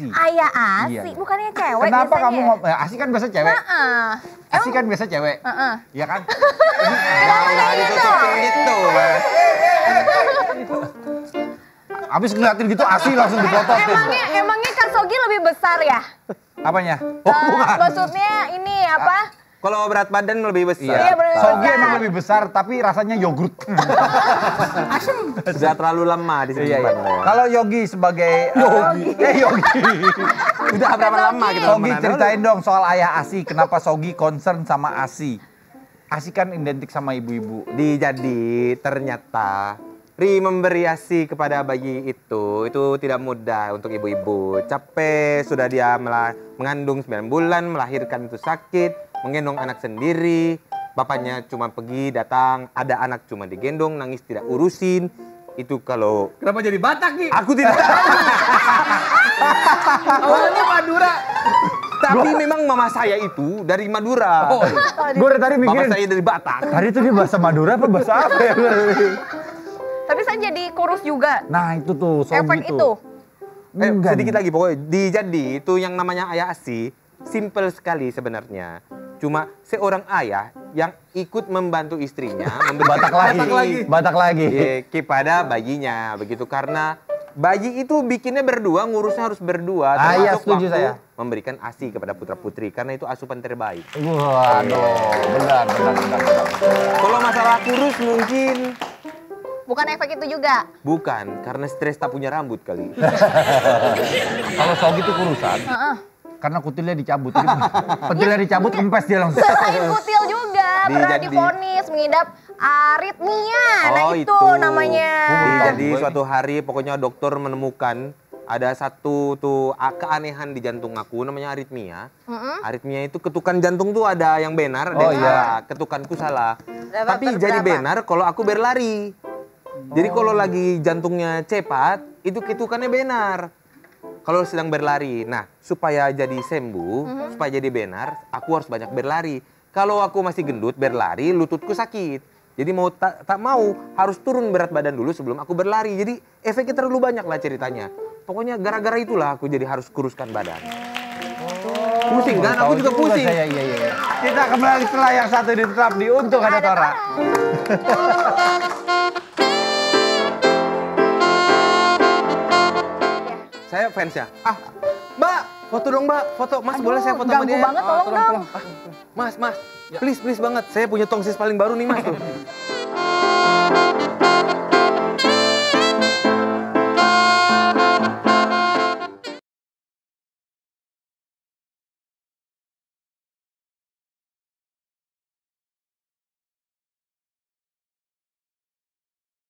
Asi. Ayah Asi, Iya, bukannya cewek Kenapa biasanya kamu ngomong, eh, Asi kan biasa cewek. Heeh. Asi kan biasa cewek. Heeh. Iya kan? Kenapa kayak gitu? Ditutupin gitu, Mas. Habis ngeliatin gitu Asi langsung dipototin. Emangnya emangnya Kak Sogi lebih besar ya? Apanya? Oh, Eh, bukan. maksudnya ini apa? Kalau berat badan lebih besar. Iya, bener. Sogi emang lebih besar tapi rasanya yogurt. Sudah terlalu lama di sini. Iya, iya. Kalau Yogi sebagai Yogi, eh Yogi. Udah berapa lama kita Sogi ceritain dong soal ayah Asi. Kenapa Sogi concern sama Asi? Asi kan identik sama ibu-ibu. Di jadi ternyata Ri memberi ASI kepada bayi itu itu tidak mudah untuk ibu-ibu. Capek sudah dia mengandung 9 bulan, melahirkan itu sakit, menggendong anak sendiri. Bapaknya cuma pergi datang, ada anak cuma digendong, nangis tidak urusin. Itu kalau Kenapa jadi Batak nih? aku tidak Awalnya Madura. Tapi memang mama saya itu dari Madura. Oh, Gue dari tadi Mama mikirin, saya dari Batak. tadi itu dia bahasa Madura apa bahasa apa ya? Tapi saya jadi kurus juga. Nah itu tuh, Sogi Efek tuh. itu. Eh, sedikit lagi pokoknya di jadi itu yang namanya ayah asi simple sekali sebenarnya. Cuma seorang ayah yang ikut membantu istrinya memberi Batak lagi, Batak lagi. Batak lagi. eh, kepada bayinya begitu karena bayi itu bikinnya berdua ngurusnya harus berdua Ah, iya, setuju waktu saya. memberikan asi kepada putra putri karena itu asupan terbaik Waduh, benar, benar, benar, benar. kalau masalah kurus mungkin Bukan efek itu juga. bukan karena stres tak punya rambut kali Kalau Sogi tuh kurusan, Heeh. Karena kutilnya dicabut. Jadi, pentilnya dicabut, kempes dia langsung. Selain kutil juga, Di- pernah jadi- difonis mengidap aritmia. nah Oh, itu, namanya. Jadi, Tahu jadi suatu hari pokoknya dokter menemukan ada satu tuh keanehan di jantung aku namanya aritmia. Mm-mm. Aritmia itu ketukan jantung tuh ada yang benar, ada Oh, yang iya. salah. Ketukanku salah. Berapa- Tapi berapa? jadi benar kalau aku berlari. Jadi kalau lagi jantungnya cepat, itu ketukannya benar. Kalau sedang berlari. Nah, supaya jadi sembuh, supaya jadi benar, aku harus banyak berlari. Kalau aku masih gendut berlari, lututku sakit. Jadi mau tak, tak mau harus turun berat badan dulu sebelum aku berlari. Jadi efeknya terlalu banyak lah ceritanya. Pokoknya gara-gara itulah aku jadi harus kuruskan badan. pusing kan? Aku juga pusing. Saya, iya, iya. Kita kembali setelah yang satu di trap di Untung Ada Tora. saya fans ya. Ah, Mbak, foto dong Mbak, foto. Mas Aduh, boleh saya foto sama dia? banget, ah, tolong, tolong dong. Tolong. Ah, mas, mas, ya. please, please banget. Saya punya tongsis paling baru nih mas.